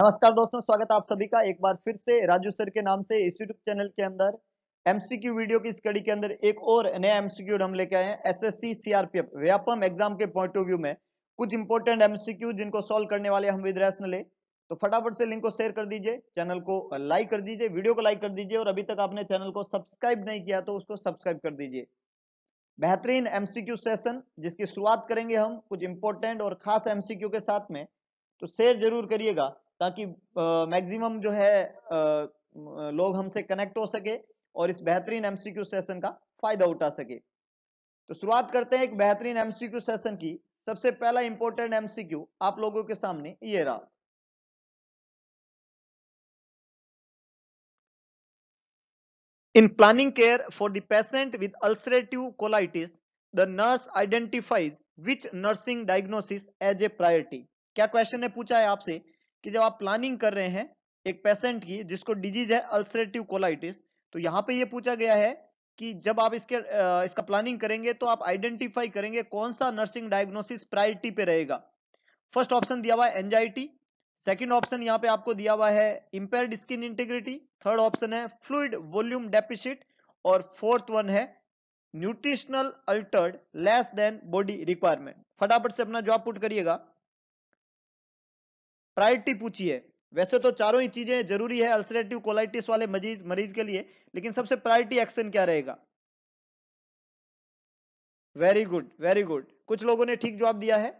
नमस्कार दोस्तों, स्वागत आप सभी का एक बार फिर से राजू सर के नाम से इस यूट्यूब चैनल के अंदर। एमसीक्यू वीडियो की स्टडी के अंदर एक और नया एमसीक्यू हम लेके आए हैं एसएससी सीआरपीएफ व्यापम एग्ज़ाम के पॉइंट ऑफ़ व्यू में। कुछ इंपॉर्टेंट एमसीक्यू जिनको सॉल्व करने वाले हम विद ले। तो फटाफट से लिंक को शेयर कर दीजिए चैनल को लाइक कर दीजिए वीडियो को लाइक कर दीजिए और अभी तक आपने चैनल को सब्सक्राइब नहीं किया तो उसको सब्सक्राइब कर दीजिए। बेहतरीन एमसीक्यू सेशन जिसकी शुरुआत करेंगे हम कुछ इंपॉर्टेंट और खास एमसीक्यू के साथ में। तो शेयर ज़रूर करिएगा। ताकि मैक्सिमम जो है आ, लोग हमसे कनेक्ट हो सके और इस बेहतरीन एमसीक्यू सेशन का फ़ायदा उठा सके। तो शुरुआत करते हैं एक बेहतरीन एमसीक्यू सेशन की। सबसे पहला इंपॉर्टेंट एमसीक्यू आप लोगों के सामने ये रहा। In planning care for the patient with ulcerative colitis, the nurse identifies which nursing diagnosis as a priority. क्या क्वेश्चन ने पूछा है आपसे? कि जब आप प्लानिंग कर रहे हैं एक पेशेंट की जिसको डिज़ीज़ है अल्सरेटिव कोलाइटिस तो यहाँ पे ये पूछा गया है कि जब आप इसके इसका प्लानिंग करेंगे तो आप आइडेंटिफाई करेंगे कौन सा नर्सिंग डायग्नोसिस प्रायोरिटी पे रहेगा। फ़र्स्ट ऑप्शन दिया हुआ है एंजाइटी सेकेंड ऑप्शन यहाँ पे आपको दिया हुआ है impaired skin integrity third option है फ्लूड वॉल्यूम डेपिसिट और फोर्थ वन है nutritional altered less than body requirement फटाफट से अपना जवाब पुट करिएगा। प्रायोरिटी पूछी है वैसे तो चारों ही चीज़ें ज़रूरी है, अल्सरेटिव कोलाइटिस वाले मरीज़ मरीज़ के लिए, लेकिन सबसे प्रायोरिटी एक्शन क्या रहेगा? वेरी गुड वेरी गुड कुछ लोगों ने ठीक जवाब दिया है।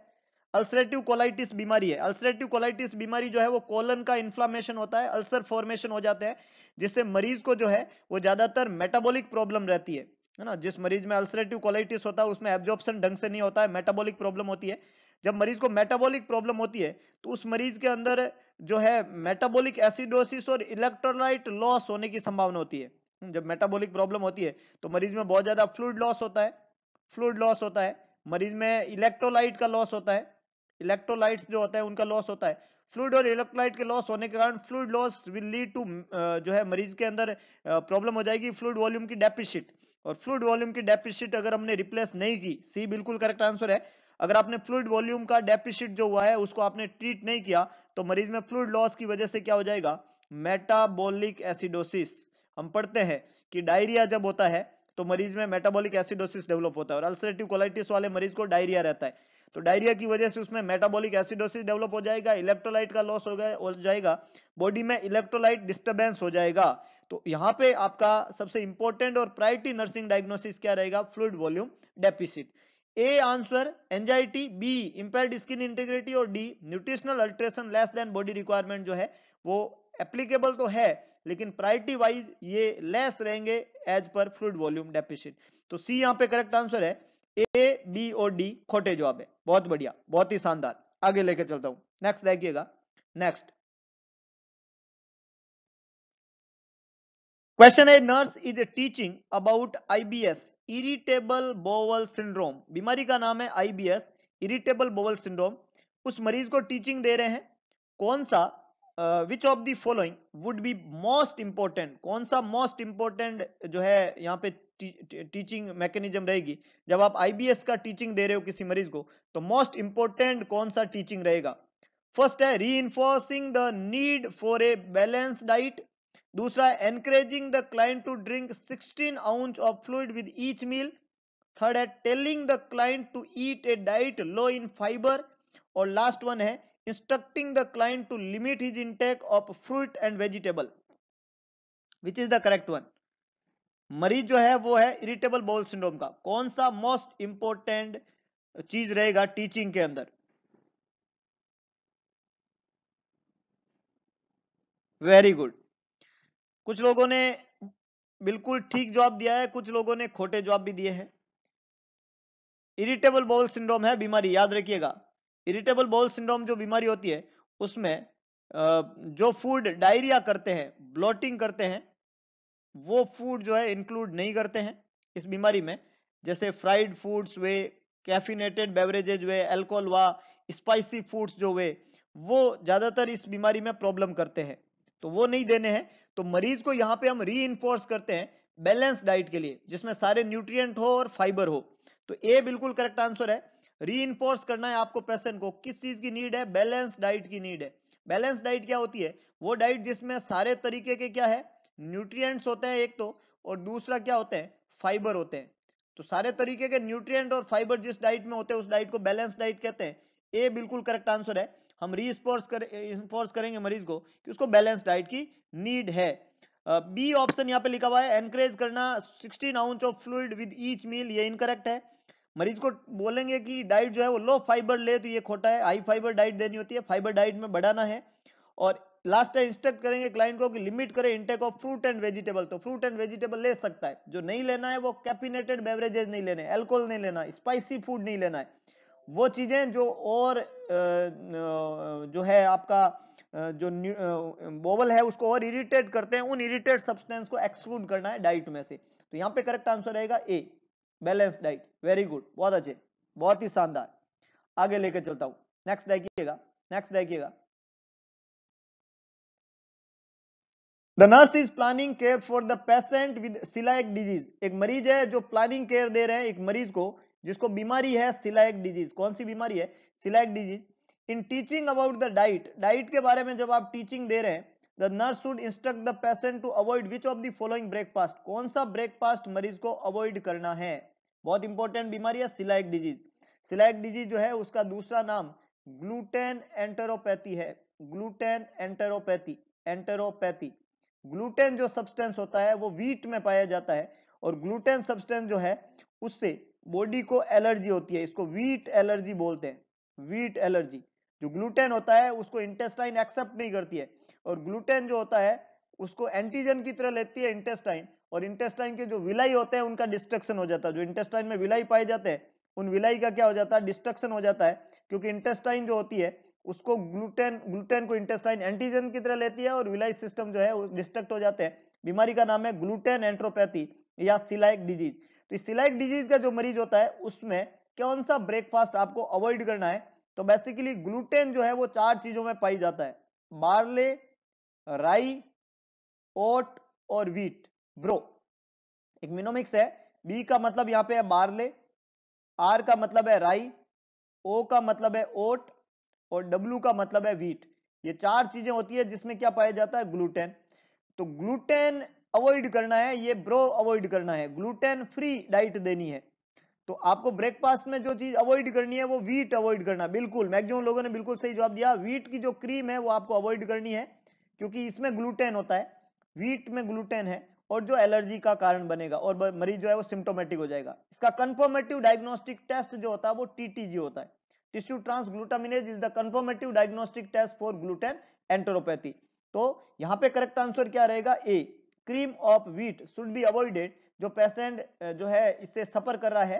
अल्सरेटिव कोलाइटिस बीमारी है। अल्सरेटिव कोलाइटिस बीमारी जो है, वो कोलन का इन्फ्लामेशन होता है, अल्सर फॉर्मेशन हो जाते हैं, जिससे मरीज़ को जो है, वो ज़्यादातर मेटाबॉलिक प्रॉब्लम रहती है। है ना? जिस मरीज़ में अल्सरेटिव कोलाइटिस होता है, उसमें एब्जॉर्प्शन ढंग से नहीं होता है मेटाबॉलिक प्रॉब्लम होती है। जब मरीज़ को मेटाबॉलिक प्रॉब्लम होती है तो उस मरीज़ के अंदर जो है मेटाबॉलिक एसिडोसिस और इलेक्ट्रोलाइट लॉस होने की संभावना होती है। जब मेटाबॉलिक प्रॉब्लम होती है तो मरीज़ में बहुत ज़्यादा फ्लूड लॉस होता है। फ्लूड लॉस होता है, मरीज़ में इलेक्ट्रोलाइट का लॉस होता है। इलेक्ट्रोलाइट्स जो होता है, उनका लॉस होता है। फ्लूड और इलेक्ट्रोलाइट के लॉस होने के कारण fluid loss will lead to जो है मरीज़ के अंदर प्रॉब्लम हो जाएगी फ्लूड वॉल्यूम की डेपिसिट और फ्लूड वॉल्यूम की डेपिसिट अगर हमने रिप्लेस नहीं की सी बिल्कुल करेक्ट आंसर है। अगर आपने फ्लूड वॉल्यूम का डेपिसिट जो हुआ है, उसको आपने ट्रीट नहीं किया तो मरीज़ में फ्लूड लॉस की वजह से क्या हो जाएगा? मेटाबॉलिक एसिडोसिस हम पढ़ते हैं कि डायरिया जब होता है तो मरीज़ में मेटाबॉलिक एसिडोसिस डेवलप होता है और अल्सरेटिव कोलाइटिस वाले मरीज़ को डायरिया रहता है। तो डायरिया की वजह से उसमें मेटाबॉलिक एसिडोसिस डेवलप हो जाएगा इलेक्ट्रोलाइट का लॉस हो गया, हो जाएगा बॉडी में इलेक्ट्रोलाइट डिस्टर्बेंस हो जाएगा। तो यहाँ पे आपका सबसे इंपॉर्टेंट और प्रायोरिटी नर्सिंग डायग्नोसिस क्या रहेगा? Fluid volume deficit A answer anxiety B impaired skin integrity और D nutritional alteration less than body requirement जो है, वो एप्लीकेबल तो है, लेकिन प्रायोरिटी वाइज ये लेस रहेंगे एज पर फ्लूड वॉल्यूम डेपिसिट तो सी यहाँ पे करेक्ट आंसर है. ए बी और डी खोटे जवाब है। बहुत बढ़िया, बहुत ही शानदार। आगे लेके चलता हूँ। नेक्स्ट देखिएगा। नेक्स्ट क्वेश्चन है nurse is teaching about IBS irritable bowel syndrome बीमारी का नाम है आईबीएस इरिटेबल बोवल सिंड्रोम उस मरीज़ को टीचिंग दे रहे हैं, कौन सा which of the following would be most important कौन सा मोस्ट इंपॉर्टेंट जो है, यहाँ पे टीचिंग मैकेनिज्म रहेगी? जब आप आईबीएस का टीचिंग दे रहे हो किसी मरीज़ को तो मोस्ट इंपॉर्टेंट कौन सा टीचिंग रहेगा? फ़र्स्ट है reinforcing the need for a balance diet दूसरा encouraging the client to drink 16 ounce of fluid with each meal third है telling the client to eat a diet low in fibre और last one है instructing the client to limit his intake of fruit and vegetable which is the correct one मरीज़ जो है, वो है irritable बोल syndrome का। कौन सा मोस्ट इंपोर्टेंट चीज़ रहेगा टीचिंग के अंदर? वेरी गुड कुछ लोगों ने बिल्कुल ठीक जवाब दिया है, कुछ लोगों ने खोटे जवाब भी दिए हैं। इरिटेबल बॉल सिंड्रोम है, बीमारी, याद रखिएगा। इरिटेबल बॉल सिंड्रोम जो बीमारी होती है, उसमें जो फ़ूड डायरिया करते हैं ब्लॉटिंग करते हैं, वो फ़ूड जो है इंक्लूड नहीं करते हैं इस बीमारी में। जैसे फ्राइड फूड्स वे कैफिनेटेड बेवरेजेज वे एल्कोहल व स्पाइसी फूड्स जो वे, वो ज़्यादातर इस बीमारी में प्रॉब्लम करते हैं। तो वो नहीं देने हैं तो मरीज़ को यहाँ पे हम री करते हैं बैलेंस डाइट के लिए, जिसमें सारे न्यूट्रिएंट हो और फाइबर हो। तो ए बिल्कुल करेक्ट आंसर है। री करना है आपको पेशेंट को, किस चीज़ की नीड है? बैलेंस डाइट की नीड है। बैलेंस डाइट क्या होती है? वो डाइट जिसमें सारे तरीके के क्या है? न्यूट्रिएंट्स होते हैं एक तो और दूसरा क्या होते हैं? फाइबर होते हैं। तो सारे तरीके के न्यूट्रिएंट और फाइबर जिस डाइट में होते हैं, उस डाइट को बैलेंस डाइट कहते हैं। ए बिल्कुल करेक्ट आंसर है। हम रीस्पोर्स कर करेंगे मरीज़ को कि उसको बैलेंस डाइट की नीड है। बी ऑप्शन यहाँ पे लिखा हुआ है एनकरेज करना 16 ounce of fluid with each meal ये इनकरेक्ट है। मरीज़ को बोलेंगे कि डाइट जो है वो लो फाइबर ले तो ये खोटा है। हाई फाइबर डाइट देनी होती है फाइबर डाइट में बढ़ाना है। और लास्ट टाइम इंस्ट्रक्ट करेंगे क्लाइंट को कि लिमिट करें intake of fruit and vegetable तो फ्रूट एंड वेजिटेबल ले सकता है। जो नहीं लेना है, वो कैपिनेटेड बेवरेजेस नहीं लेने एल्कोहल नहीं लेना स्पाइसी फ़ूड नहीं लेना है। वो चीज़ें जो और जो है आपका जो बोवल है उसको और इरिटेट करते हैं, उन इरिटेट सब्सटेंस को एक्सक्लूड करना है डाइट में से। तो यहाँ पे करेक्ट आंसर रहेगा A, balance diet, very good, बहुत अच्छे, बहुत ही शानदार। आगे लेकर चलता हूँ, नेक्स्ट देखिएगा नेक्स्ट देखिएगा। The nurse is planning care for the patient with celiac disease. एक मरीज़ है जो प्लानिंग केयर दे रहे हैं, एक मरीज़ को जिसको बीमारी है सिलाइक डिज़ीज़। कौन सी बीमारी है? Celiac disease. In teaching about the diet diet के बारे में जब आप टीचिंग दे रहे हैं, the nurse should instruct the patient to avoid which of the following breakfast. कौन सा ब्रेकफास्ट मरीज़ को अवॉइड करना है? बहुत इंपॉर्टेंट बीमारी है सिलाइक डिज़ीज़। सिलाइक डिज़ीज़ जो है, उसका दूसरा नाम ग्लूटेन एंटेरोपैथी है। Gluten enteropathy enteropathy. ग्लूटेन जो सब्सटेंस होता है, वो वीट में पाया जाता है और ग्लूटेन सब्सटेंस जो है, उससे बॉडी को एलर्जी होती है, इसको वीट एलर्जी बोलते हैं। वीट एलर्जी जो ग्लूटेन होता है, उसको इंटेस्टाइन एक्सेप्ट नहीं करती है। और ग्लूटेन जो होता है, उसको एंटीजन की तरह लेती है इंटेस्टाइन और इंटेस्टाइन के जो विलाई होते हैं, उनका डिस्ट्रक्शन हो जाता है। जो इंटेस्टाइन में विलाई पाए जाते हैं, उन विलाई का क्या हो जाता है? डिस्ट्रक्शन हो जाता है, क्योंकि इंटेस्टाइन जो होती है, उसको ग्लूटेन ग्लूटेन को इंटेस्टाइन एंटीजन की तरह लेती है, और विलाई सिस्टम जो है डिस्ट्रक्ट हो जाते हैं। बीमारी का नाम है ग्लूटेन एंट्रोपैथी या सिलाइक डिज़ीज़ तो सिलाइक डिज़ीज़ का जो मरीज़ होता है, उसमें कौन सा ब्रेकफास्ट आपको अवॉइड करना है तो बेसिकली ग्लूटेन जो है, वो चार चीज़ों में पाई जाता है। बार्ले राई ओट और वीट ब्रो एक मिनोमिक्स है बी का मतलब यहाँ पे है बार्ले आर का मतलब है राई ओ का मतलब है ओट और डब्ल्यू का मतलब है वीट ये चार चीज़ें होती है जिसमें क्या पाया जाता है? ग्लूटेन तो ग्लूटेन अवॉइड करना है, ये ब्रो अवॉइड करना है। ग्लूटेन फ्री डाइट देनी है। तो आपको ब्रेकफास्ट में जो चीज़ अवॉइड करनी है, वो वीट अवॉइड करना। बिल्कुल, मैक्सिमम लोगों ने बिल्कुल सही जवाब दिया। वीट की जो क्रीम है, वो आपको अवॉइड करनी है, क्योंकि इसमें ग्लूटेन होता है। वीट में ग्लूटेन है और जो एलर्जी का कारण बनेगा और मरीज़ जो है वो सिम्टोमेटिक हो जाएगा। इसका कंफर्मेटिव डायग्नोस्टिक टेस्ट जो होता है, वो टीटीजी होता है। Tissue transglutaminase is the confirmative diagnostic test for gluten enteropathy. तो यहाँ पे करेक्ट आंसर क्या रहेगा? A cream of wheat should be avoided जो पेशेंट जो है, इससे सफ़र कर रहा है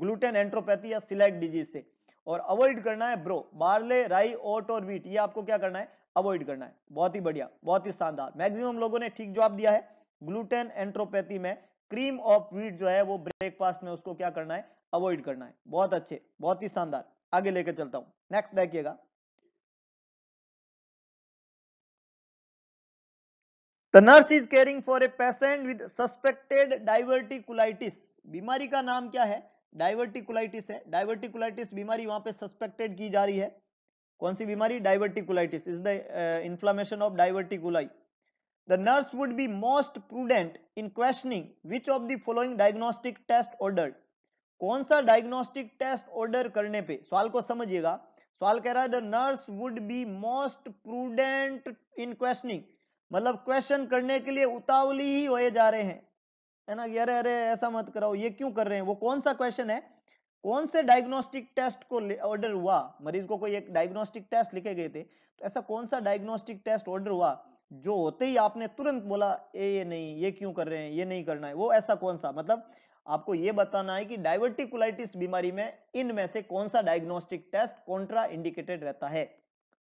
ग्लूटेन एंट्रोपैथी या सिलेक्ट डिज़ीज़ से। और अवॉइड करना है ब्रो बार्ले राई ओट और वीट ये आपको क्या करना है? अवॉइड करना है। बहुत ही बढ़िया, बहुत ही शानदार। मैक्सिमम लोगों ने ठीक जवाब दिया है। ग्लूटेन एंट्रोपैथी में क्रीम ऑफ़ वीट जो है, वो ब्रेकफास्ट में उसको क्या करना है? अवॉइड करना है। बहुत अच्छे, बहुत ही शानदार। आगे लेकर चलता हूँ। नेक्स्ट देखिएगा। The nurse is caring for a patient with suspected diverticulitis. बीमारी का नाम क्या है? डाइवर्टिकुलाइटिस है। डाइवर्टिकुलाइटिस बीमारी वहाँ पे सस्पेक्टेड की जा रही है। कौन सी बीमारी? Diverticulitis is the inflammation of diverticula the nurse would be most prudent in questioning which of the following diagnostic test ordered कौन सा डायग्नोस्टिक टेस्ट ऑर्डर करने पे? सवाल को समझिएगा। सवाल कह रहा है the nurse would be most prudent in questioning मतलब क्वेश्चन करने के लिए उतावली ही हुए जा रहे हैं। है ना? अरे अरे, ऐसा मत कराओ, ये क्यों कर रहे हैं? वो कौन सा क्वेश्चन है? कौन से डायग्नोस्टिक टेस्ट को ऑर्डर हुआ? मरीज़ को कोई एक डायग्नोस्टिक टेस्ट लिखे गए थे तो ऐसा कौन सा डायग्नोस्टिक टेस्ट ऑर्डर हुआ? जो होते ही आपने तुरंत बोला, ए, ये नहीं, ये क्यों कर रहे हैं? ये नहीं करना है। वो ऐसा कौन सा? मतलब आपको ये बताना है कि डायवर्टिकुलाइटिस बीमारी में इनमें से कौन सा डायग्नोस्टिक टेस्ट कॉन्ट्रा इंडिकेटेड रहता है?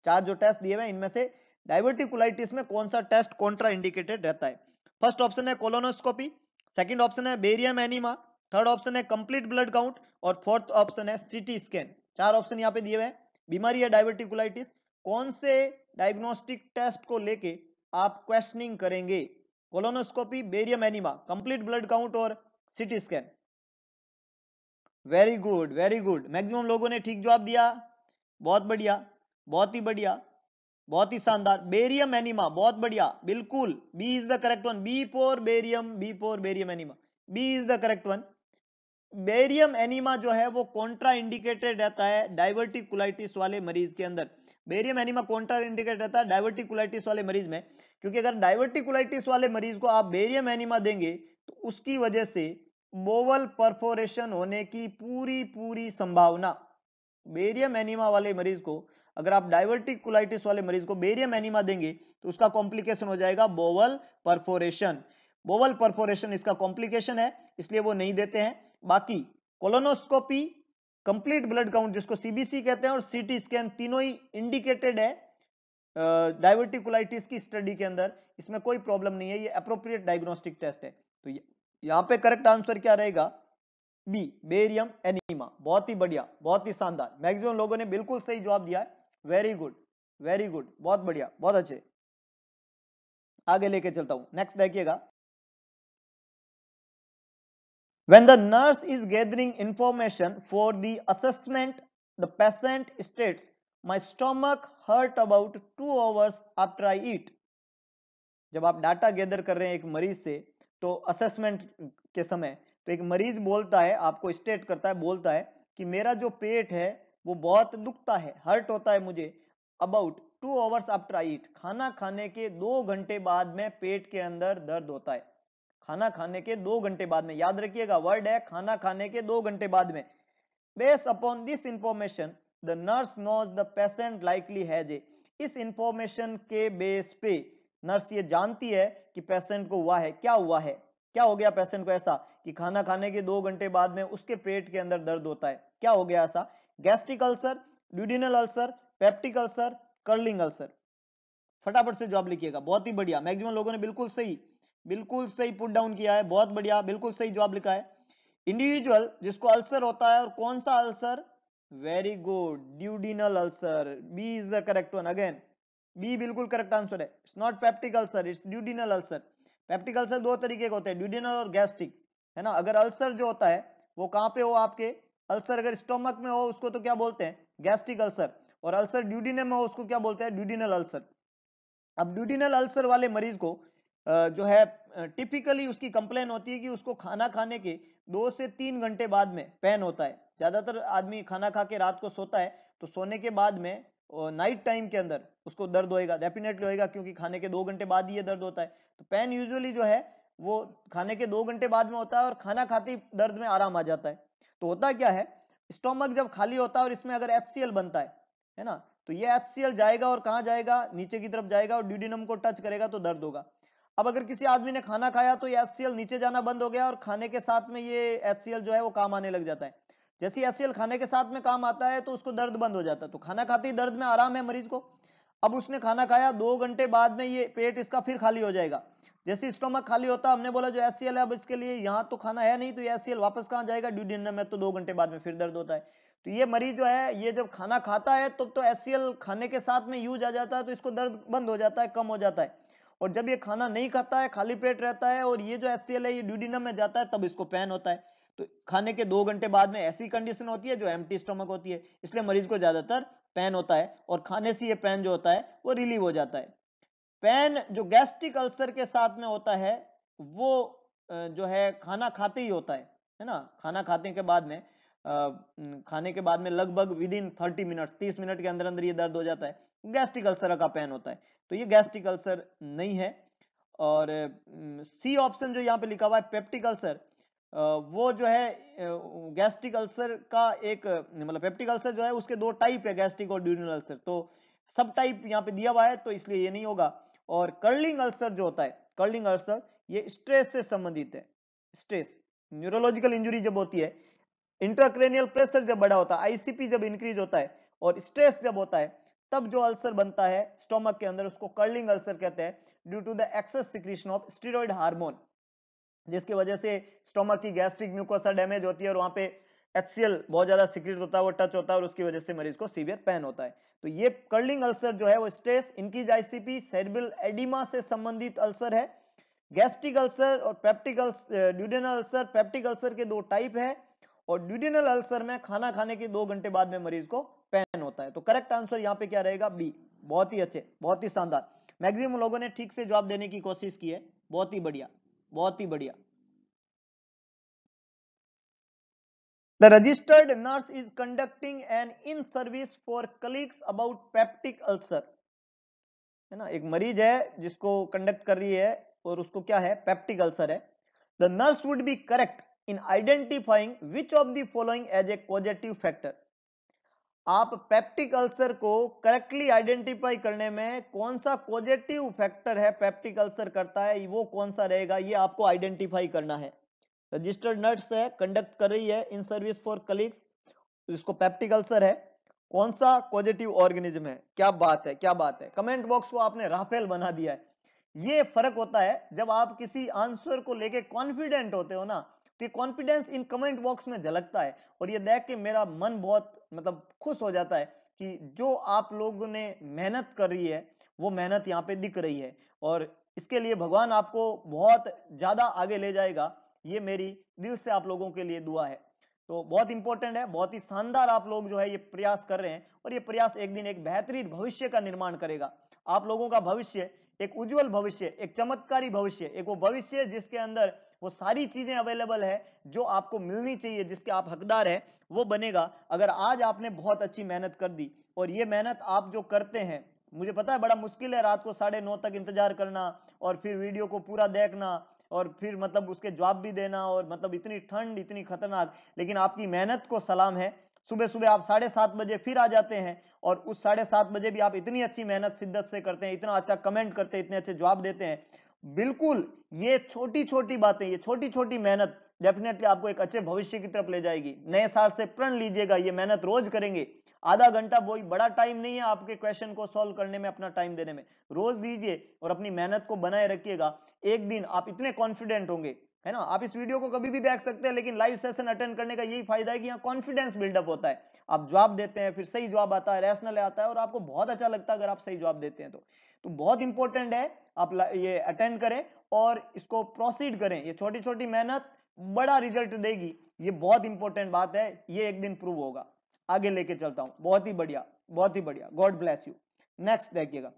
चार जो टेस्ट दिए हुए इनमें से डायवर्टिकुलाइटिस में कौन सा टेस्ट कॉन्ट्रा इंडिकेटेड रहता है? फ़र्स्ट ऑप्शन है कोलोनोस्कोपी, सेकंड ऑप्शन है बेरियम एनिमा, थर्ड ऑप्शन है कंप्लीट ब्लड काउंट और फोर्थ ऑप्शन है सिटी स्कैन। चार ऑप्शन यहाँ पे दिए हुए हैं। बीमारी है डायवर्टिकुलाइटिस। कौन से डायग्नोस्टिक टेस्ट को लेके आप क्वेश्चनिंग करेंगे? Colonoscopy, barium enema, complete blood count और CT scan. Very good very good maximum लोगों ने ठीक जवाब दिया। बहुत बढ़िया, बहुत ही बढ़िया। बहुत ही शानदार। बेरियम एनिमा, बहुत बढ़िया। बिल्कुल B is the correct one B for barium B for barium enema B is the correct one barium enema जो है, वो कॉन्ट्रा इंडिकेटेड रहता है डाइवर्टिकुलाइटिस वाले मरीज़ के अंदर। बेरियम एनिमा कॉन्ट्रा इंडिकेटेड रहता है डाइवर्टिकुलाइटिस वाले मरीज़ में। क्योंकि अगर डाइवर्टिकुलाइटिस वाले मरीज़ को आप बेरियम एनिमा देंगे तो उसकी वजह से बोवल परफोरेशन होने की पूरी पूरी संभावना। बेरियम एनिमा वाले मरीज़ को अगर आप डाइवर्टिकुलाइटिस वाले मरीज़ को बेरियम एनिमा देंगे तो उसका कॉम्प्लिकेशन हो जाएगा बोवल परफोरेशन। बोवल परफोरेशन इसका कॉम्प्लिकेशन है, इसलिए वो नहीं देते हैं। बाकी कोलोनोस्कोपी, कंप्लीट ब्लड काउंट जिसको सीबीसी कहते हैं और सीटी स्कैन तीनों ही इंडिकेटेड है डायवर्टिकुलाइटिस की स्टडी के अंदर। इसमें कोई प्रॉब्लम नहीं है, ये अप्रोप्रिएट डायग्नोस्टिक टेस्ट है। तो यहाँ पे करेक्ट आंसर क्या रहेगा? B barium enema. बहुत ही बढ़िया, बहुत ही शानदार। मैक्सिमम लोगों ने बिल्कुल सही जवाब दिया है। वेरी गुड वेरी गुड बहुत बढ़िया. बहुत अच्छे. आगे लेके चलता हूँ. नेक्स्ट देखिएगा. When the nurse is gathering information for the assessment the patient states my stomach hurt about two hours after I eat जब आप डाटा गैदर कर रहे हैं एक मरीज़ से तो असेसमेंट के समय तो एक मरीज़ बोलता है, आपको स्टेट करता है, बोलता है कि मेरा जो पेट है वो बहुत दुखता है, हर्ट होता है मुझे। About two hours after I eat, खाना खाने के दो घंटे बाद में पेट के अंदर दर्द होता है। खाना खाने के दो घंटे बाद में, याद रखिएगा, वर्ड है, खाना खाने के दो घंटे बाद में। Base upon this information, the nurse knows the patient likely has a. इस इंफॉर्मेशन के बेस पे नर्स ये जानती है कि पेशेंट को हुआ है, क्या हुआ है? क्या हो गया पेशेंट को ऐसा कि खाना खाने के दो घंटे बाद में उसके पेट के अंदर दर्द होता है? क्या हो गया ऐसा? Gastric ulcer duodenal ulcer, peptic ulcer, curling ulcer. फटाफट से जवाब लिखिएगा, बहुत ही बढ़िया। मैक्सिमम लोगों ने बिल्कुल सही बिल्कुल सही पुट डाउन किया है, बहुत बढ़िया, बिल्कुल सही जवाब लिखा है। इंडिविजुअल, जिसको अल्सर होता है और कौन सा ulcer? Very good duodenal ulcer B is the correct one again B बिल्कुल करेक्ट आंसर है। It's not peptic ulcer it's duodenal ulcer. Peptic ulcer दो तरीके के होते हैं ड्यूडिनल और गैस्ट्रिक, है ना? अगर अल्सर जो होता है, वो कहाँ पे हो आपके? अल्सर अगर स्टोमक में हो, उसको तो क्या बोलते हैं? Gastric ulcer. और अल्सर ड्यूडिनम में हो, उसको क्या बोलते हैं? Duodenal ulcer. अब ड्यूडिनल अल्सर वाले मरीज़ को जो है टिपिकली उसकी कंप्लेन होती है कि उसको खाना खाने के दो से तीन घंटे बाद में पेन होता है। ज़्यादातर आदमी खाना खा के रात को सोता है तो सोने के बाद में नाइट टाइम के अंदर उसको दर्द होएगा, डेफिनेटली होएगा, क्योंकि खाने के दो घंटे बाद ही ये दर्द होता है। तो पेन यूजुअली जो है, वो खाने के दो घंटे बाद में होता है और खाना खाते ही दर्द में आराम आ जाता है। तो होता क्या है? स्टोमक जब खाली होता है और इसमें अगर एच बनता है है ना? तो ये एच जाएगा और कहा जाएगा? नीचे की तरफ़ जाएगा और ड्यूडिनम को टच करेगा तो दर्द होगा। अब अगर किसी आदमी ने खाना खाया तो ये एच नीचे जाना बंद हो गया और खाने के साथ में ये एच जो है वो काम आने लग जाता है। जैसे एच खाने के साथ में काम आता है तो उसको दर्द बंद हो जाता है। तो खाना खाते ही दर्द में आराम है मरीज़ को। अब उसने खाना खाया, दो घंटे बाद में ये पेट इसका फिर खाली हो जाएगा। जैसे स्टोमक खाली होता हमने बोला जो एस है अब इसके लिए यहाँ तो खाना है नहीं तो एस वापस कहाँ जाएगा? ड्यूडिनम में तो दो घंटे बाद में फिर दर्द होता है। तो ये मरीज़ जो है ये जब खाना खाता है तब तो, एस खाने के साथ में यूज़ आ जाता है तो इसको दर्द बंद हो जाता है कम हो जाता है। और जब ये खाना नहीं खाता है खाली पेट रहता है और ये जो एच है ये ड्यूडिनम में जाता है तब इसको पैन होता है। तो खाने के दो घंटे बाद में ऐसी कंडीशन होती है जो एम्प्टी स्टोमक होती है इसलिए मरीज़ को ज़्यादातर पैन होता है और खाने से ये पैन जो होता है वो रिलीव हो जाता है। पैन जो गैस्ट्रिक अल्सर के साथ में होता है, वो जो है खाना खाते ही होता है है ना? खाना खाते के बाद में खाने के बाद में लगभग विद इन थर्टी मिनट तीस मिनट के अंदर अंदर ये दर्द हो जाता है। गैस्ट्रिक अल्सर का पैन होता है। तो ये गैस्ट्रिक अल्सर नहीं है और सी ऑप्शन जो यहाँ पे लिखा हुआ है पेप्टिक अल्सर वो जो है गैस्ट्रिक अल्सर का एक मतलब पेप्टिक अल्सर जो है, उसके दो टाइप है गैस्ट्रिक और ड्यूरिनल अल्सर। तो सब टाइप यहाँ पे दिया हुआ है तो इसलिए ये नहीं होगा। और कर्लिंग अल्सर जो होता है कर्लिंग अल्सर ये स्ट्रेस से संबंधित है। स्ट्रेस न्यूरोलॉजिकल इंजुरी जब होती है इंट्राक्रेनियल प्रेशर जब बड़ा होता है आईसीपी जब इंक्रीज होता है और स्ट्रेस जब होता है, तब जो अल्सर बनता है स्टोमक के अंदर, उसको कर्लिंग अल्सर कहते हैं due to the excess secretion of steroid hormone जिसकी वजह से स्टोमक की गैस्ट्रिक म्यूकोसा डैमेज होती है और वहाँ पे एचसीएल बहुत ज़्यादा सिक्रिट होता है, वो टच होता है और उसकी वजह से मरीज़ को सीवियर पेन होता है। तो ये कर्लिंग अल्सर जो है, वो स्ट्रेस इनकी आईसीपी सेरेब्रल एडिमा से संबंधित अल्सर है। गैस्ट्रिक अल्सर और peptic duodenal ulcer peptic ulcer के दो टाइप है और ड्यूडेनल अल्सर में खाना खाने के दो घंटे बाद में मरीज़ को पेन होता है। तो करेक्ट आंसर यहाँ पे क्या रहेगा? बी बहुत ही अच्छे, बहुत ही शानदार। मैक्सिमम लोगों ने ठीक से जवाब देने की कोशिश की है। बहुत ही बढ़िया, बहुत ही बढ़िया। The registered nurse is conducting an in-service for colleagues about peptic ulcer. है ना? एक मरीज़ है जिसको कंडक्ट कर रही है और उसको क्या है? पेप्टिक अल्सर है। The nurse would be correct in identifying which of the following as a positive factor आप पेप्टिक अल्सर को करेक्टली आइडेंटिफाई करने में कौन सा पॉजिटिव फैक्टर है? पेप्टिक अल्सर करता है, वो कौन सा रहेगा? ये आपको आइडेंटिफाई करना है। रजिस्टर्ड नर्स है कंडक्ट कर रही है इन सर्विस फॉर कलीग्स जिसको पेप्टिक अल्सर है। कौन सा पॉजिटिव ऑर्गेनिज्म है? क्या बात है, क्या बात है। कमेंट बॉक्स को आपने राफेल बना दिया है। ये फ़र्क होता है जब आप किसी आंसर को लेके कॉन्फिडेंट होते हो ना तो कॉन्फिडेंस इन कमेंट बॉक्स में झलकता है और ये देख के मेरा मन बहुत मतलब खुश हो जाता है कि जो आप लोगों ने मेहनत कर रही है, वो मेहनत यहाँ पे दिख रही है और इसके लिए भगवान आपको बहुत ज़्यादा आगे ले जाएगा। ये मेरी दिल से आप लोगों के लिए दुआ है। तो बहुत इंपॉर्टेंट है, बहुत ही शानदार आप लोग जो है ये प्रयास कर रहे हैं और ये प्रयास एक दिन एक बेहतरीन भविष्य का निर्माण करेगा। आप लोगों का भविष्य, एक उज्जवल भविष्य, एक चमत्कारी भविष्य, एक वो भविष्य जिसके अंदर वो सारी चीज़ें अवेलेबल है, जो आपको मिलनी चाहिए, जिसके आप हकदार है, वो बनेगा। अगर आज आपने बहुत अच्छी मेहनत कर दी और ये मेहनत आप जो करते हैं, मुझे पता है बड़ा मुश्किल है रात को साढ़े नौ तक इंतज़ार करना और फिर वीडियो को पूरा देखना और फिर मतलब उसके जवाब भी देना और मतलब इतनी ठंड, इतनी खतरनाक, लेकिन आपकी मेहनत को सलाम है। सुबह सुबह आप साढ़े सात बजे फिर आ जाते हैं और उस साढ़े सात बजे भी आप इतनी अच्छी मेहनत, शिद्दत से करते हैं, इतना अच्छा कमेंट करते हैं, इतने अच्छे जवाब देते हैं। बिल्कुल, ये छोटी छोटी बातें, ये छोटी छोटी मेहनत डेफिनेटली आपको एक अच्छे भविष्य की तरफ़ ले जाएगी। नए साल से प्रण लीजिएगा, ये मेहनत रोज करेंगे। आधा घंटा वही बड़ा टाइम नहीं है आपके क्वेश्चन को सॉल्व करने में, अपना टाइम देने में। रोज दीजिए और अपनी मेहनत को बनाए रखिएगा। एक दिन आप इतने कॉन्फिडेंट होंगे, है ना? आप इस वीडियो को कभी भी देख सकते हैं, लेकिन लाइव सेशन अटेंड करने का यही फ़ायदा है कि यहाँ कॉन्फिडेंस बिल्डअप होता है। आप जवाब देते हैं, फिर सही जवाब आता है रैशनल आता है, और आपको बहुत अच्छा लगता है अगर आप सही जवाब देते हैं तो। तो बहुत इंपॉर्टेंट है, आप ये अटेंड करें और इसको प्रोसीड करें। ये छोटी छोटी मेहनत बड़ा रिज़ल्ट देगी। ये बहुत इंपॉर्टेंट बात है, ये एक दिन प्रूव होगा। आगे लेके चलता हूँ। बहुत ही बढ़िया, बहुत ही बढ़िया। गॉड ब्लेस यू नेक्स्ट देखिएगा।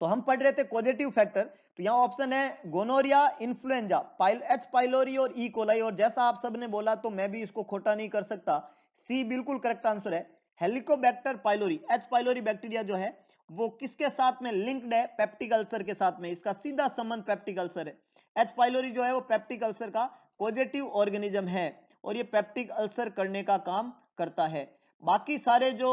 तो हम पढ़ रहे थे पॉजिटिव फैक्टर तो यहाँ ऑप्शन है gonorrhoea influenza pile H pylori और ई e. कोलाई और जैसा आप सबने बोला तो मैं भी इसको खोटा नहीं कर सकता। सी बिल्कुल करेक्ट आंसर है। Helicobacter pylori H pylori bacteria जो है, वो किसके साथ में लिंक्ड है? पेप्टिक अल्सर के साथ में। इसका सीधा संबंध पेप्टिक अल्सर है। एच पाइलोरी जो है, वो पेप्टिक अल्सर का पॉजिटिव ऑर्गेनिज्म है, और ये पेप्टिक अल्सर करने का काम करता है। बाकी सारे जो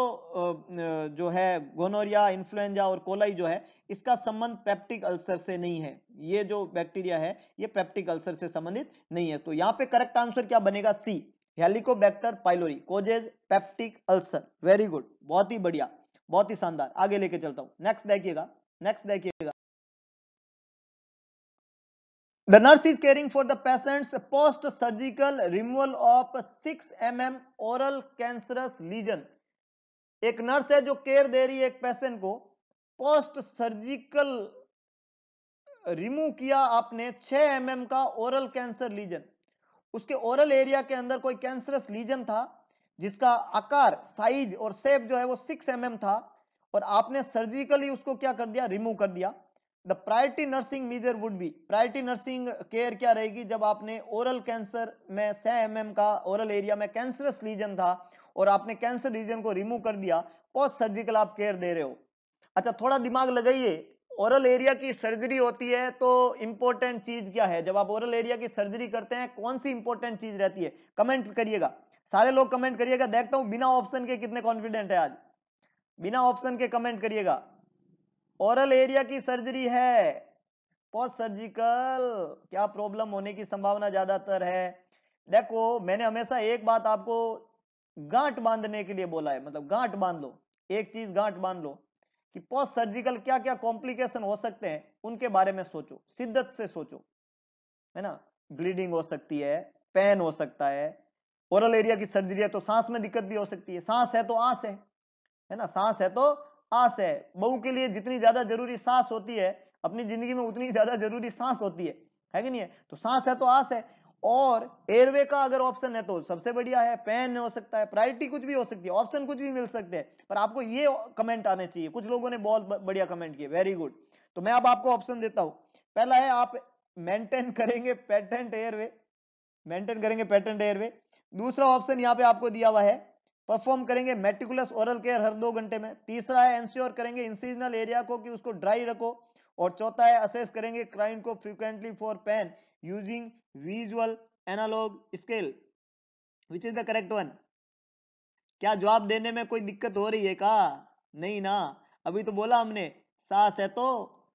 जो है, गोनोरिया, इन्फ्लुएंजा और कोलाई जो है, इसका संबंध पेप्टिक अल्सर से नहीं है। ये जो बैक्टीरिया है, ये पेप्टिक अल्सर से संबंधित नहीं है। तो यहाँ पे करेक्ट आंसर क्या बनेगा? C, Helicobacter pylori, causes peptic ulcer. Very good, बहुत ही बढ़िया, बहुत ही शानदार। आगे लेके चलता हूँ। नेक्स्ट देखिएगा नेक्स्ट देखिएगा। The nurse is caring for the patient's post-surgical removal of 6 mm oral cancerous lesion. एक नर्स है जो केयर दे रही है एक पेशेंट को। पोस्ट सर्जिकल रिमूव किया आपने 6 एम mm का ओरल कैंसर लीजन उसके ओरल एरिया के अंदर कोई कैंसरस लीजन था, जिसका आकार साइज़ और शेप जो है वो 6 एम mm था, और आपने सर्जिकली उसको क्या कर दिया? रिमूव कर दिया। The priority nursing measure would be priority nursing care क्या रहेगी? जब आपने ओरल कैंसर में से एम का ओरल एरिया में कैंसरस लीजन था और आपने कैंसर रीजन को रिमूव कर दिया पोस्ट सर्जिकल आप केयर दे रहे हो। अच्छा थोड़ा दिमाग लगाइए। ओरल एरिया की सर्जरी होती है तो इंपॉर्टेंट चीज़ क्या है? जब आप ओरल एरिया की सर्जरी करते हैं, कौन सी इंपॉर्टेंट चीज़ रहती है? कमेंट करिएगा। सारे लोग कमेंट करिएगा। देखता हूँ, बिना ऑप्शन के कितने कॉन्फिडेंट है आज। बिना ऑप्शन के कमेंट करिएगा। ओरल एरिया की सर्जरी है। पोस्ट सर्जिकल क्या प्रॉब्लम होने की संभावना ज़्यादातर है? देखो, मैंने हमेशा एक बात आपको गांठ बांधने के लिए बोला है मतलब गांठ बाँध लो। एक चीज़ गांठ बाँध लो कि पोस्ट सर्जिकल क्या क्या कॉम्प्लिकेशन हो सकते हैं, उनके बारे में सोचो, शिद्दत से सोचो, है ना? ब्लीडिंग हो सकती है पेन हो सकता है। ओरल एरिया की सर्जरी है तो सांस में दिक्कत भी हो सकती है। सांस है तो आस है है ना? सांस है तो आस है। बहू के लिए जितनी ज़्यादा ज़रूरी सांस होती है, अपनी ज़िंदगी में उतनी ज़्यादा ज़रूरी सांस होती है। है कि नहीं है? तो सांस है तो आस है। और एयरवे का अगर ऑप्शन है तो सबसे बढ़िया है, पेन हो सकता है, प्रायोरिटी कुछ भी हो सकती है, ऑप्शन कुछ भी मिल सकते हैं। पर आपको ये कमेंट आने चाहिए। कुछ लोगों ने बहुत बढ़िया कमेंट किए वेरी गुड तो मैं अब आपको ऑप्शन देता हूँ। पहला है, आप मेंटेन करेंगे पेटेंट एयरवे मेंटेन करेंगे पेटेंट एयरवे दूसरा ऑप्शन यहाँ पे आपको दिया हुआ है परफॉर्म करेंगे मेटिकुलस ओरल केयर हर दो घंटे में। तीसरा है एंश्योर करेंगे इंसीजनल एरिया को कि उसको ड्राई रखो। और चौथा है असेस करेंगे क्लाइंट को frequently for pain using visual analogue scale which is the correct one क्या जवाब देने में कोई दिक्कत हो रही है का? नहीं ना। अभी तो बोला हमने सास है तो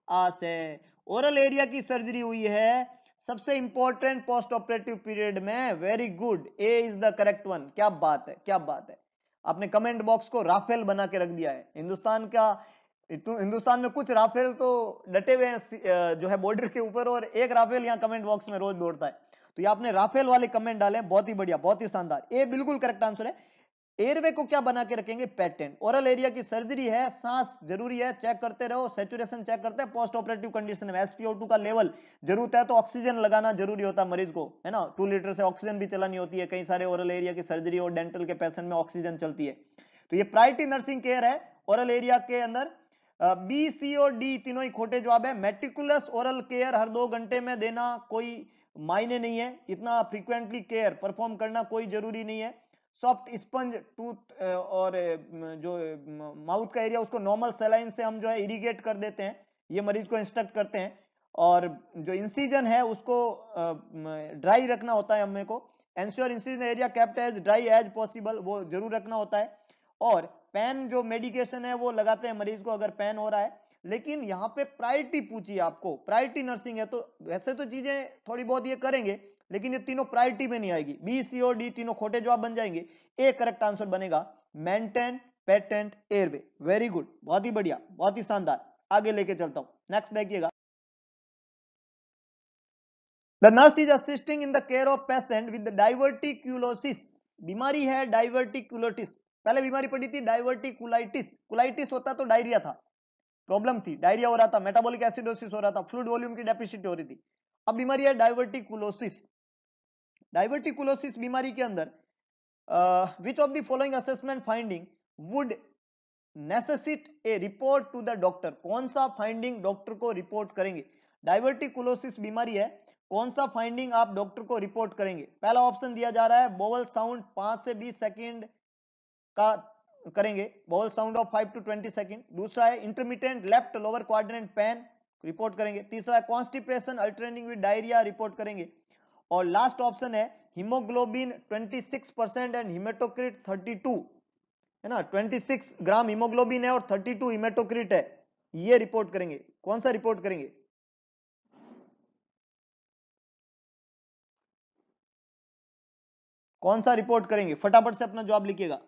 आस है ओरल एरिया की सर्जरी हुई है सबसे इंपॉर्टेंट पोस्ट ऑपरेटिव पीरियड में very good A is the correct one क्या बात है, क्या बात है। आपने कमेंट बॉक्स को राफेल बना के रख दिया है। हिंदुस्तान का तो हिंदुस्तान में कुछ राफेल तो डटे हुए हैं जो है बॉर्डर के ऊपर और एक राफेल यहाँ कमेंट बॉक्स में रोज दौड़ता है। तो ये आपने राफेल वाले कमेंट डाले बहुत ही बढ़िया, बहुत ही शानदार। ए बिल्कुल करेक्ट आंसर है। एयरवे को क्या बना के रखेंगे? पेटेंट ओरल एरिया की सर्जरी है, सांस ज़रूरी है चेक करते रहो सेचुरेशन चेक करते हैं पोस्ट ऑपरेटिव कंडीशन में एसपीओ का लेवल ज़रूरत है तो ऑक्सीजन लगाना ज़रूरी होता है मरीज़ को, है ना? टू लीटर से ऑक्सीजन भी चलानी होती है। कई सारे ओरल एरिया की सर्जरी और डेंटल के पेशेंट में ऑक्सीजन चलती है। तो ये प्रायोरिटी नर्सिंग केयर है ओरल एरिया के अंदर बी सी और डी तीनों ही खोटे जवाब है। मेटिकुलस ओरल केयर हर दो घंटे में देना कोई मायने नहीं है। इतना फ्रीक्वेंटली केयर परफॉर्म करना कोई ज़रूरी नहीं है। सॉफ्ट स्पंज, टूथ और जो माउथ का एरिया, उसको नॉर्मल सेलाइन से हम जो है इरिगेट कर देते हैं। ये मरीज़ को इंस्ट्रक्ट करते हैं और जो इंसीजन है, उसको ड्राई रखना होता है हमें को। Ensure incision area kept as dry as possible, वो ज़रूर रखना होता है। और पेन जो मेडिकेशन है, वो लगाते हैं मरीज़ को अगर पेन हो रहा है। लेकिन यहाँ पे प्रायोरिटी पूछी आपको, प्रायोरिटी नर्सिंग है तो वैसे तो चीज़ें थोड़ी बहुत ये करेंगे लेकिन ये तीनों प्रायोरिटी में नहीं आएगी। बी सी और डी तीनों खोटे जवाब बन जाएँगे। ए करेक्ट आंसर बनेगा। Maintain patent airway very good बहुत ही बढ़िया। बहुत ही शानदार। आगे लेके चलता हूँ। नेक्स्ट देखिएगा। The nurse is assisting in the care of patient with diverticulosis बीमारी है डाइवर्टिक्यूलोटिस पहले बीमारी पड़ी थी डाइवर्टिकुलाइटिस कुलाइटिस होता तो डायरिया था। प्रॉब्लम थी। डायरिया हो रहा था। मेटाबॉलिक एसिडोसिस हो रहा था। फ्लूड वॉल्यूम की डेफिसिट हो रही थी। अब बीमारी है डाइवर्टिकुलोसिस डाइवर्टिकुलोसिस बीमारी के अंदर which of the following assessment finding would necessitate a report to the doctor कौन सा फाइंडिंग डॉक्टर को रिपोर्ट करेंगे? डाइवर्टिकुलोसिस बीमारी है, कौन सा फाइंडिंग आप डॉक्टर को रिपोर्ट करेंगे? पहला ऑप्शन दिया जा रहा है बोवल साउंड पाँच से बीस सेकेंड का करेंगे bowel sound of five to twenty second दूसरा है intermediate left lower quadrant pain report करेंगे. तीसरा constipation alternating with diarrhoea report करेंगे. और लास्ट ऑप्शन है हीमोग्लोबिन 26 परसेंट एंड हिमेटोक्रिट 32 है ना? 26 ग्राम हीमोग्लोबिन है और 32 हिमेटोक्रिट है। ये रिपोर्ट करेंगे। कौन सा रिपोर्ट करेंगे? कौन सा रिपोर्ट करेंगे? फटाफट से अपना जवाब लिखिएगा।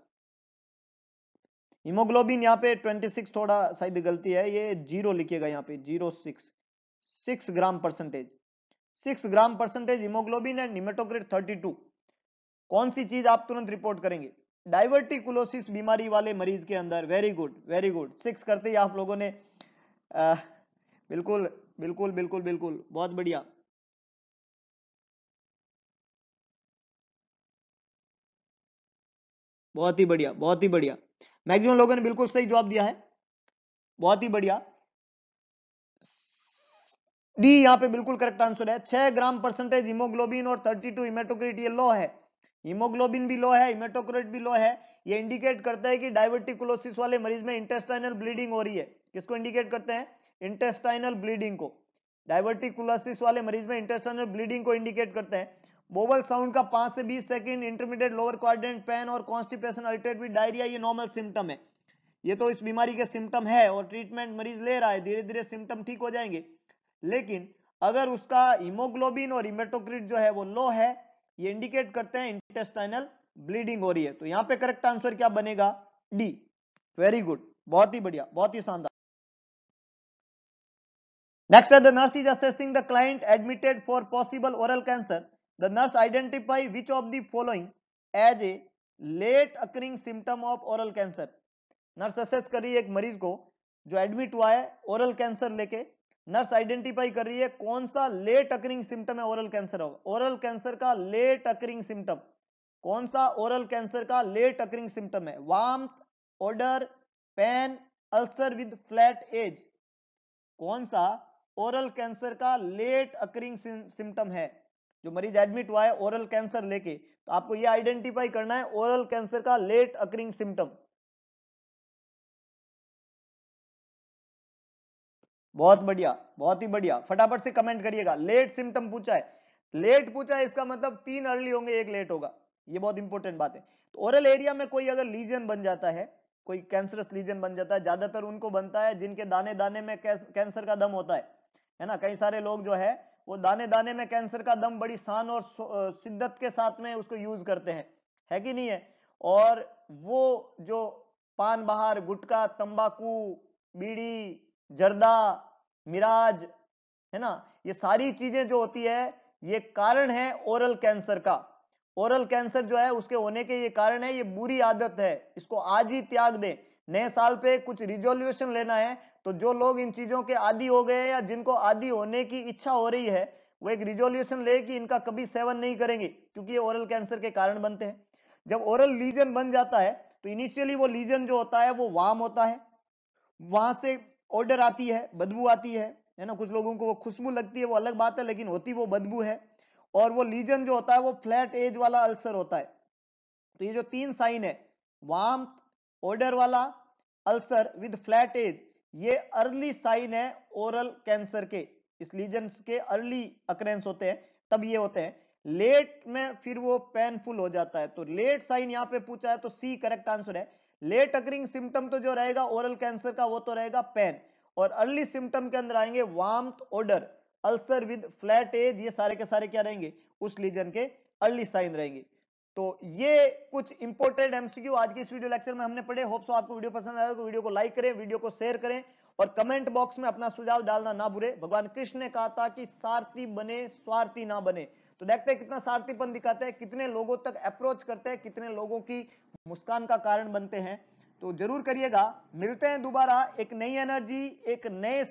हीमोग्लोबिन यहाँ पे 26 थोड़ा शायद गलती है। ये ज़ीरो लिखिएगा यहाँ पे zero six six gram percentage six gram percentage haemoglobin and haematocrit 32 कौन सी चीज़ आप तुरंत रिपोर्ट करेंगे? डाइवर्टिकुलोसिस बीमारी वाले मरीज़ के अंदर। Very good very good six करते ही आप लोगों ने आ, बिल्कुल बिल्कुल बिल्कुल बिल्कुल। बहुत बढ़िया। बहुत ही बढ़िया बहुत ही बढ़िया। मैक्सिमम लोगों ने बिल्कुल सही जवाब दिया है। बहुत ही बढ़िया। डी यहाँ पे बिल्कुल करेक्ट आंसर है। छह ग्राम परसेंटेज हिमोग्लोबिन और 32 टू हिमेटोक्रिट ये लो है। हिमोग्लोबिन भी लो है हिमेटोक्रिट भी लो है। ये इंडिकेट करता है कि डायवर्टिकुलोसिस वाले मरीज़ में इंटेस्टाइनल ब्लीडिंग हो रही है। किसको इंडिकेट करते हैं? इंटेस्टाइनल ब्लीडिंग को। डायवर्टिकुलोसिस वाले मरीज़ में इंटेस्टाइनल ब्लीडिंग को इंडिकेट करते हैं। बोवल साउंड का पाँच से बीस second intermediate lower quadrant pain और कॉन्स्टिपेशन अल्टरेट विद डायरिया ये नॉर्मल सिम्टम है। ये तो इस बीमारी के सिम्टम है और ट्रीटमेंट मरीज़ ले रहा है। धीरे धीरे सिम्टम ठीक हो जाएँगे। लेकिन अगर उसका हीमोग्लोबिन और इमेटोक्रिट जो है वो लो है, ये इंडिकेट करते हैं इंटेस्टाइनल ब्लीडिंग हो रही है। तो यहाँ पे करेक्ट आंसर क्या बनेगा? डी वेरी गुड बहुत ही बढ़िया, बहुत ही शानदार। नेक्स्ट है the nurse is assessing the client admitted for possible oral cancer The nurse identify which of the following as a late occurring symptom of oral cancer. Nurse assess करी एक मरीज़ को जो एडमिट हुआ है ओरल कैंसर लेके। Nurse identify कर रही है कौन सा लेट अकरिंग सिम्टम है ओरल कैंसर होगा ओरल कैंसर का लेट अकरिंग सिम्टम। कौन सा ओरल कैंसर का लेट अकरिंग सिम्टम है? Warm odour, pain, ulcer with flat edge. कौन सा ओरल कैंसर का लेट अकरिंग सिम्टम है? जो मरीज़ एडमिट हुआ है ओरल कैंसर लेके। तो आपको ये आइडेंटिफाई करना है ओरल कैंसर का लेट अकरिंग सिम्टम। बहुत बढ़िया, बहुत ही बढ़िया। फटाफट से कमेंट करिएगा। लेट सिम्टम पूछा है। लेट पूछा है, इसका मतलब तीन अर्ली होंगे, एक लेट होगा। ये बहुत इंपॉर्टेंट बात है। तो ओरल एरिया में कोई अगर लीजन बन जाता है, कोई कैंसरस लीजन बन जाता है, ज़्यादातर उनको बनता है जिनके दाने दाने में कैंसर का दम होता है। है ना? कई सारे लोग जो है, वो दाने दाने में कैंसर का दम बड़ी शान और शिद्दत के साथ में उसको यूज़ करते हैं। है कि नहीं है? और वो जो पान बहार गुटका तंबाकू, बीड़ी जर्दा, मिराज, है ना? ये सारी चीज़ें जो होती है, ये कारण है ओरल कैंसर का। ओरल कैंसर जो है, उसके होने के ये कारण है, ये बुरी आदत है। इसको आज ही त्याग दें। नए साल पे कुछ रिजोल्यूशन लेना है तो जो लोग इन चीज़ों के आदि हो गए या जिनको आदि होने की इच्छा हो रही है, वो एक रिजोल्यूशन ले कि इनका कभी सेवन नहीं करेंगे, क्योंकि ये ओरल कैंसर के कारण बनते हैं। जब ओरल लीजन बन जाता है तो इनिशियली वो लीजन जो होता है, वो वाम होता है। वहाँ से ऑर्डर आती है, बदबू आती है है ना? कुछ लोगों को वो खुशबू लगती है, वो अलग बात है, लेकिन होती वो बदबू है। और वो लीजन जो होता है, वो फ्लैट एज वाला अल्सर होता है। तो ये जो तीन साइन है वाम ऑर्डर वाला अल्सर विद फ्लैट एज ये अर्ली साइन है ओरल कैंसर के। इस लीजन के अर्ली अक्रेंस होते हैं, तब ये होते हैं। लेट में फिर वो पेनफुल हो जाता है। तो लेट साइन यहाँ पे पूछा है तो सी करेक्ट आंसर है। लेट अकरिंग सिम्टम तो जो रहेगा ओरल कैंसर का वो तो रहेगा पेन और अर्ली सिम्टम के अंदर आएँगे warm odour ulcer with flat edge ये सारे के सारे क्या रहेंगे? उस लीजन के अर्ली साइन रहेंगे। तो ये कुछ इंपोर्टेंट एमसीक्यू आज की इस वीडियो लेक्चर में हमने पढ़े। होप सो आपको वीडियो पसंद आया तो वीडियो को लाइक करें वीडियो को शेयर करें और कमेंट बॉक्स में अपना सुझाव डालना ना बुरे भगवान कृष्ण ने कहा था कि सारथी बने, स्वार्थी ना बने। तो देखते हैं कितना सारथीपन दिखाते हैं, कितने लोगों तक अप्रोच करते हैं, कितने लोगों की मुस्कान का कारण बनते हैं। तो ज़रूर करिएगा। मिलते हैं दोबारा एक नई एनर्जी एक नए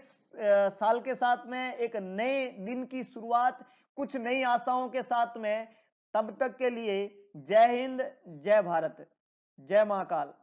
साल के साथ में, एक नए दिन की शुरुआत, कुछ नई आशाओं के साथ में। तब तक के लिए जय हिंद, जय भारत, जय महाकाल।